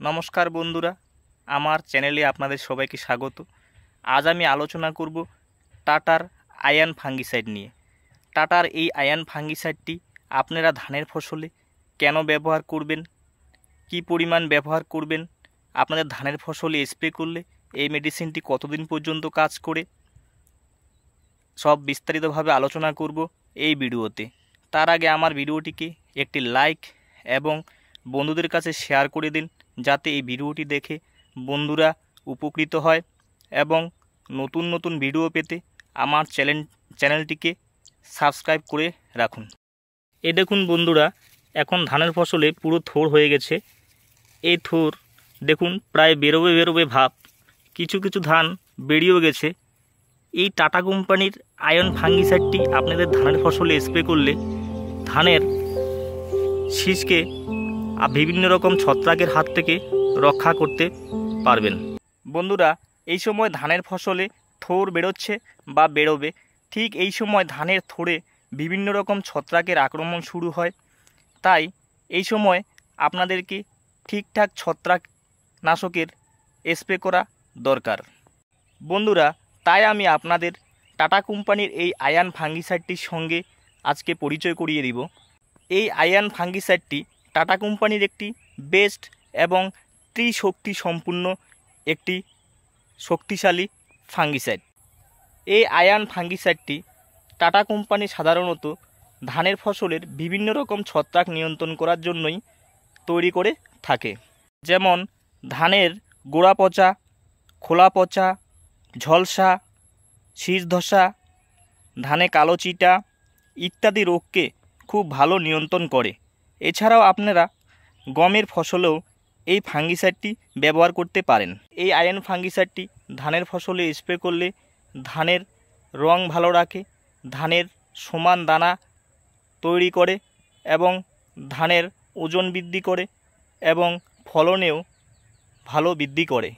নমস্কার বন্ধুরা, আমার চ্যানেলে আপনাদের সবাইকে স্বাগত। আজ আমি আলোচনা করব টাটার আয়ান ফাঙ্গিসাইড নিয়ে। টাটার এই আয়ান ফাঙ্গিসাইডটি আপনারা ধানের ফসলে কেন ব্যবহার করবেন? কি পরিমাণ ব্যবহার করবেন? আপনাদের ধানের ফসলে স্প্রে করলে এই মেডিসিনটি কতদিন পর্যন্ত কাজ করে? সব বিস্তারিতভাবে আলোচনা করব এই ভিডিওতে। তার আগে আমার ভিডিওটিকে একটি লাইক এবং বন্ধুদের কাছে শেয়ার করে দিন। যাতে এই ভিডিওটি দেখে বন্ধুরা উপকৃত হয় এবং নতুন নতুন ভিডিও পেতে আমার চ্যানেল চ্যানেলটিকে সাবস্ক্রাইব করে রাখুন। এ দেখুন বন্ধুরা, এখন ধানের ফসলে পুরো থোর হয়ে গেছে। এই থোর দেখুন, প্রায় বেরোবে বেরোবে ভাব। কিছু কিছু ধান বেরিয়েও গেছে। এই টাটা কোম্পানির আয়ন ফাঙ্গিসাইডটি আপনাদের ধানের ফসলে স্প্রে করলে ধানের শীষকে বিভিন্ন রকম ছত্রাকের হাত থেকে রক্ষা করতে পারবেন। বন্ধুরা, এই সময় ধানের ফসলে থোর বেরোচ্ছে বা বেরোবে। ঠিক এই সময় ধানের থোড়ে বিভিন্ন রকম ছত্রাকের আক্রমণ শুরু হয়। তাই এই সময় আপনাদেরকে ঠিকঠাক ছত্রাক নাশকের স্প্রে করা দরকার। বন্ধুরা, তাই আমি আপনাদের টাটা কোম্পানির এই আয়ান ফাঙ্গিসাইডটির সঙ্গে আজকে পরিচয় করিয়ে দিব। এই আয়ান ফাঙ্গিসাইডটি টাটা কোম্পানির একটি বেস্ট এবং ত্রিশক্তি সম্পূর্ণ একটি শক্তিশালী ফাঙ্গিসাইড। এই আয়ান ফাঙ্গিসাইডটি টাটা কোম্পানি সাধারণত ধানের ফসলের বিভিন্ন রকম ছত্রাক নিয়ন্ত্রণ করার জন্যই তৈরি করে থাকে। যেমন ধানের গোড়া পচা, খোলা পচা, ঝলসা শীষ ধসা ধানে কালো চিটা ইত্যাদি রোগকে খুব ভালো নিয়ন্ত্রণ করে। এছাড়াও আপনারা গমের ফসলেও এই ফাঙ্গিসারটি ব্যবহার করতে পারেন। এই আয়রন ফাঙ্গিসাইডটি ধানের ফসলে স্প্রে করলে ধানের রং ভালো রাখে, ধানের সমান দানা তৈরি করে এবং ধানের ওজন বৃদ্ধি করে এবং ফলনেও ভালো বৃদ্ধি করে।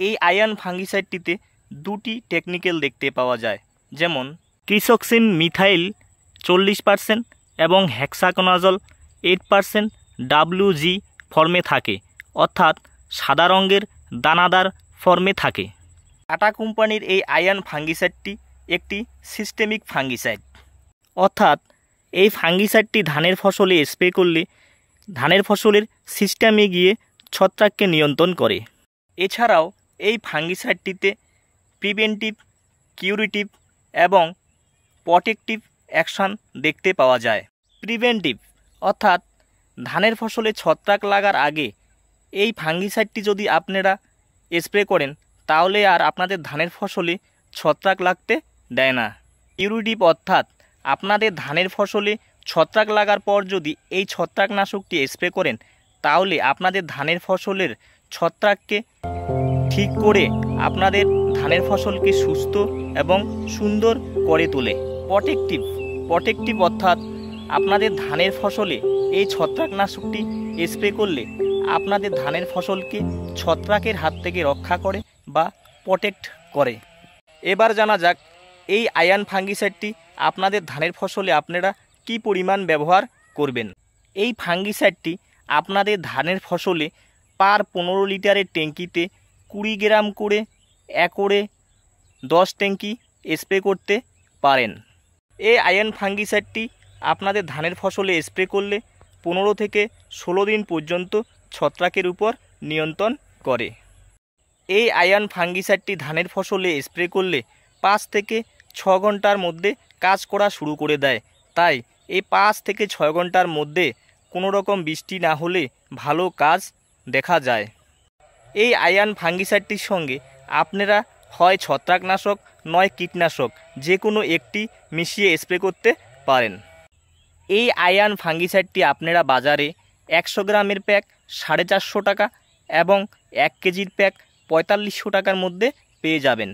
এই আয়ন ফাঙ্গিসাইডটিতে দুটি টেকনিক্যাল দেখতে পাওয়া যায়। যেমন কৃষকসিন মিথাইল চল্লিশ পার্সেন্ট এবং হ্যাক্সাকোনাজল এইট পার্সেন্ট ডাব্লিউজি ফর্মে থাকে, অর্থাৎ সাদা রঙের দানাদার ফর্মে থাকে। টাটা কোম্পানির এই আয়ান ফাঙ্গিসাইডটি একটি সিস্টেমিক ফাঙ্গিসাইড অর্থাৎ এই ফাঙ্গিসাইডটি ধানের ফসলে স্প্রে করলে ধানের ফসলের সিস্টেমে গিয়ে ছত্রাককে নিয়ন্ত্রণ করে। এছাড়াও এই ফাঙ্গিসাইডটিতে প্রিভেন্টিভ কিউরিটিভ এবং প্রটেকটিভ অ্যাকশন দেখতে পাওয়া যায়। প্রিভেন্টিভ অর্থাৎ ধানের ফসলে ছত্রাক লাগার আগে এই ফাঙ্গিসাইডটি যদি আপনারা স্প্রে করেন, তাহলে আর আপনাদের ধানের ফসলে ছত্রাক লাগতে দেয় না। ইউরিটিভ অর্থাৎ আপনাদের ধানের ফসলে ছত্রাক লাগার পর যদি এই ছত্রাকনাশকটি স্প্রে করেন, তাহলে আপনাদের ধানের ফসলের ছত্রাককে ঠিক করে আপনাদের ধানের ফসলকে সুস্থ এবং সুন্দর করে তোলে। প্রটেকটিভ প্রটেকটিভ অর্থাৎ আপনাদের ধানের ফসলে এই ছত্রাকনাশকটি স্প্রে করলে আপনাদের ধানের ফসলকে ছত্রাকের হাত থেকে রক্ষা করে বা প্রোটেক্ট করে। এবার জানা যাক, এই আয়ান ফাঙ্গিসাইডটি আপনাদের ধানের ফসলে আপনারা কি পরিমাণ ব্যবহার করবেন? এই ফাঙ্গিসাইডটি আপনাদের ধানের ফসলে পার পনেরো লিটারের ট্যাঙ্কিতে কুড়ি গ্রাম করে, একরে দশ ট্যাঙ্কি স্প্রে করতে পারেন। এই আয়ন ফাঙ্গিসাইডটি আপনাদের ধানের ফসলে স্প্রে করলে পনেরো থেকে ষোলো দিন পর্যন্ত ছত্রাকের উপর নিয়ন্ত্রণ করে। এই আয়ন ফাঙ্গিসাইডটি ধানের ফসলে স্প্রে করলে পাঁচ থেকে ছ ঘণ্টার মধ্যে কাজ করা শুরু করে দেয়। তাই এই পাঁচ থেকে ছয় ঘণ্টার মধ্যে কোনো রকম বৃষ্টি না হলে ভালো কাজ দেখা যায়। এই আয়ান ফাঙ্গিসাইডটির সঙ্গে আপনারা হয় ছত্রাকনাশক, নয় কীটনাশক যে কোনো একটি মিশিয়ে স্প্রে করতে পারেন। এই আয়ান ফাঙ্গিসাইডটি আপনারা বাজারে একশো গ্রামের প্যাক, সাড়ে চারশো টাকা এবং এক কেজির প্যাক পঁয়তাল্লিশশো টাকার মধ্যে পেয়ে যাবেন।